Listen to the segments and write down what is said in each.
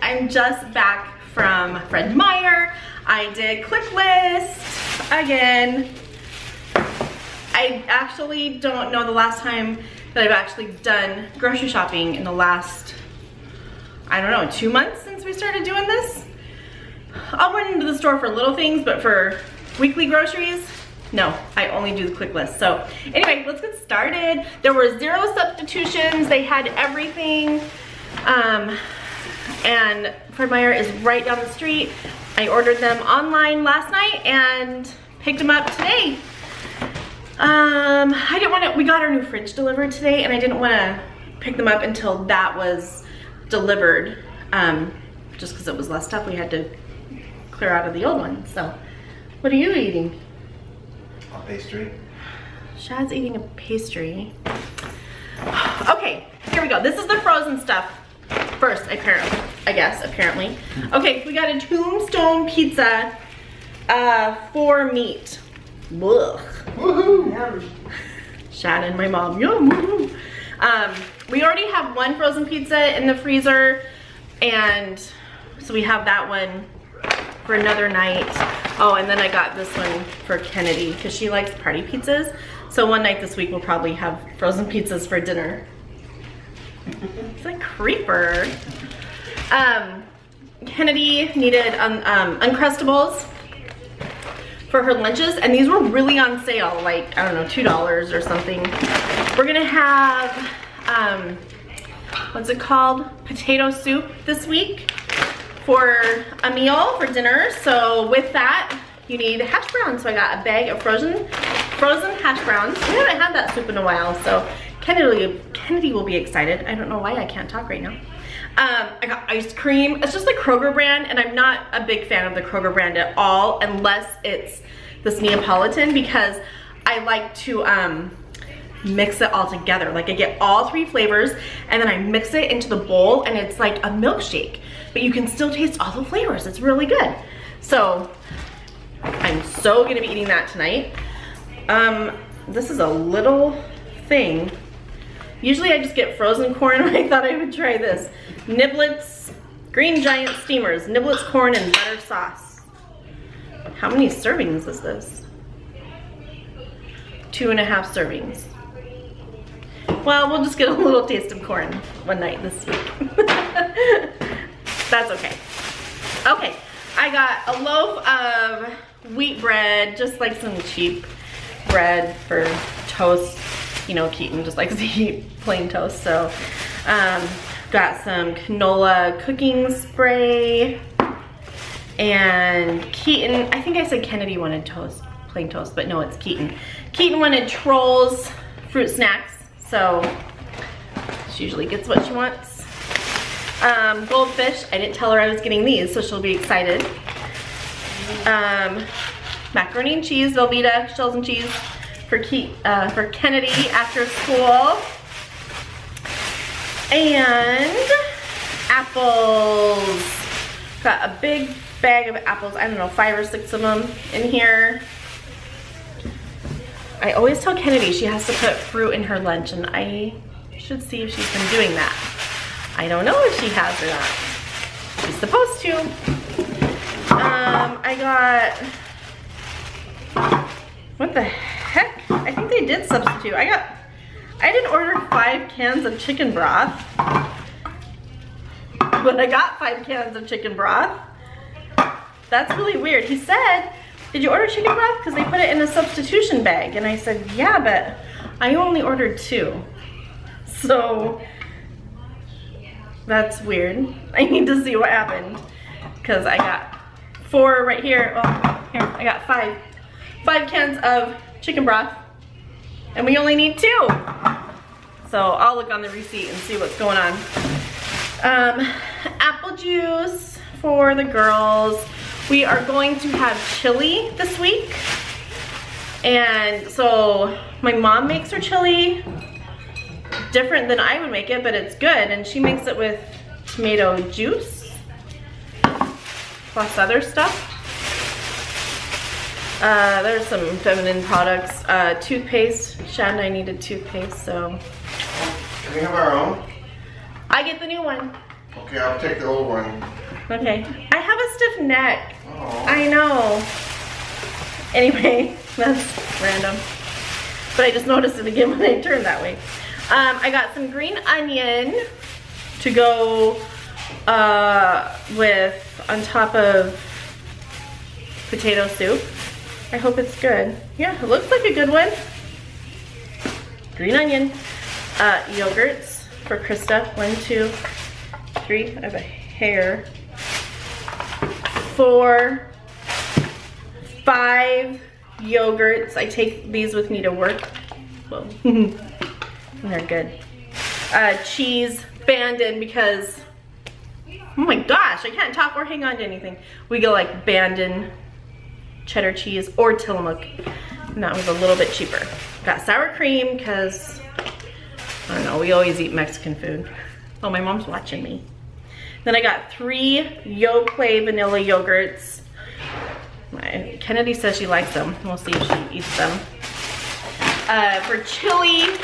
I'm just back from Fred Meyer. I did ClickList again. I actually don't know the last time that I've actually done grocery shopping in the last, I don't know, two months since we started doing this. I'll run into the store for little things, but for weekly groceries, no, I only do the click list. So anyway, let's get started. There were zero substitutions. They had everything. Um, and Fred Meyer is right down the street. I ordered them online last night and picked them up today. Um, I didn't want to, we got our new fridge delivered today and I didn't want to pick them up until that was delivered. Um, just because it was less stuff we had to clear out of the old one. So, what are you eating? A pastry. Shad's eating a pastry. Okay, here we go. This is the frozen stuff first, apparently, I guess, apparently. Okay, we got a tombstone pizza uh, for meat. Ugh. Woohoo! And my mom, yum. woo. Um, we already have one frozen pizza in the freezer, and so we have that one for another night. Oh, and then I got this one for Kennedy because she likes party pizzas. So one night this week we'll probably have frozen pizzas for dinner. It's a creeper. Um, Kennedy needed um, um, Uncrustables for her lunches and these were really on sale like I don't know two dollars or something. We're gonna have um, what's it called? Potato soup this week for a meal for dinner. So with that you need hash browns. So I got a bag of frozen frozen hash browns. We haven't had that soup in a while so Kennedy, Kennedy will be excited. I don't know why I can't talk right now um, I got ice cream. It's just the Kroger brand, and I'm not a big fan of the Kroger brand at all, unless it's this Neapolitan, because I like to um, mix it all together. Like I get all three flavors, and then I mix it into the bowl, and it's like a milkshake, but you can still taste all the flavors. It's really good. So I'm so gonna be eating that tonight. Um, this is a little thing. Usually I just get frozen corn, I thought I would try this. Niblets, Green Giant Steamers, Niblets corn and butter sauce. How many servings is this? Two and a half servings. Well, we'll just get a little taste of corn one night this week. That's okay. Okay, I got a loaf of wheat bread, just like some cheap bread for toast. You know, Keaton just likes to eat plain toast, so um, got some canola cooking spray and Keaton, I think I said Kennedy wanted toast, plain toast, but no, it's Keaton. Keaton wanted Trolls fruit snacks, so she usually gets what she wants. Um, goldfish, I didn't tell her I was getting these, so she'll be excited. Um, macaroni and cheese, Velveeta, shells and cheese for, Ke uh, for Kennedy after school and apples. Got a big bag of apples, I don't know, five or six of them in here. I always tell Kennedy she has to put fruit in her lunch and I should see if she's been doing that. I don't know if she has or not. She's supposed to. Um, I got, what the heck? I think they did substitute. I got I didn't order five cans of chicken broth, but I got five cans of chicken broth. That's really weird. He said, did you order chicken broth? Because they put it in a substitution bag. And I said, yeah, but I only ordered two. So that's weird. I need to see what happened because I got four right here. Well, here, I got five. Five cans of chicken broth and we only need two. So I'll look on the receipt and see what's going on. Um, apple juice for the girls. We are going to have chili this week. And so my mom makes her chili different than I would make it, but it's good. And she makes it with tomato juice plus other stuff. Uh, there's some feminine products. Uh, toothpaste. Shad and I needed toothpaste, so. Can we have our own? I get the new one. Okay, I'll take the old one. Okay. I have a stiff neck. I know. Anyway, that's random. But I just noticed it again when I turned that way. Um, I got some green onion to go uh, with on top of potato soup. I hope it's good. Yeah, it looks like a good one. Green onion. Uh, yogurts for Krista. One, two, three. I have a hair. Four, five yogurts. I take these with me to work. Well, they're good. Uh, cheese, Bandon, because, oh my gosh, I can't talk or hang on to anything. We go like Bandon, cheddar cheese, or Tillamook. And that was a little bit cheaper. Got sour cream, because, I don't know, we always eat Mexican food. Oh, my mom's watching me. Then I got three Yoplait vanilla yogurts. My, Kennedy says she likes them. We'll see if she eats them. Uh, for chili,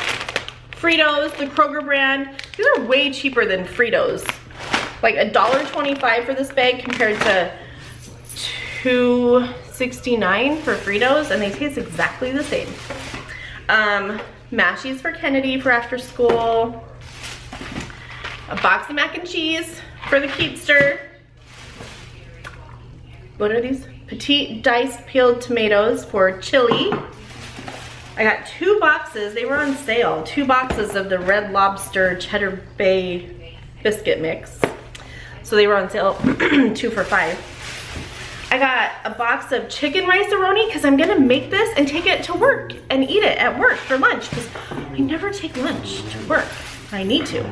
Fritos, the Kroger brand. These are way cheaper than Fritos. Like a dollar twenty-five for this bag compared to two sixty-nine for Fritos, and they taste exactly the same. Um, mashies for Kennedy for after school. A box of mac and cheese for the Keepster. What are these? Petite diced peeled tomatoes for chili. I got two boxes, they were on sale. Two boxes of the Red Lobster Cheddar Bay biscuit mix. So they were on sale, two for five. I got a box of chicken rice-a-roni because I'm gonna make this and take it to work and eat it at work for lunch because I never take lunch to work. I need to.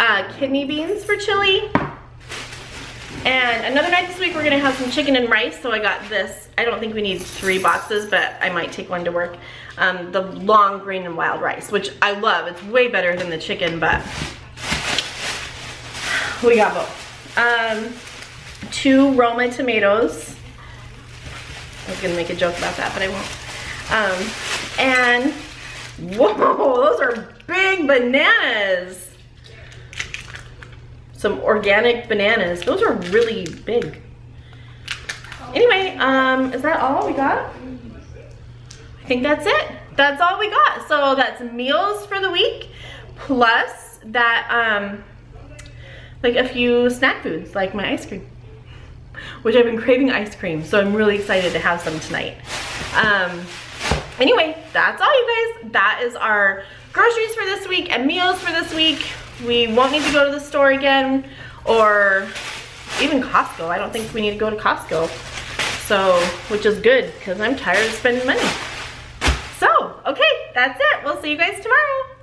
Uh, kidney beans for chili. And another night this week, we're gonna have some chicken and rice. So I got this. I don't think we need three boxes, but I might take one to work. Um, the long grain and wild rice, which I love. It's way better than the chicken, but we got both. Um, two Roma tomatoes. I was gonna make a joke about that, but I won't. Um, and whoa, those are big bananas some organic bananas. Those are really big. Anyway, um, is that all we got? I think that's it. That's all we got. So that's meals for the week, plus that, um, like a few snack foods, like my ice cream, which I've been craving ice cream. So I'm really excited to have some tonight. Um, anyway, that's all you guys. That is our groceries for this week and meals for this week. We won't need to go to the store again or even Costco. I don't think we need to go to Costco. So, which is good because I'm tired of spending money. So, okay, that's it. We'll see you guys tomorrow.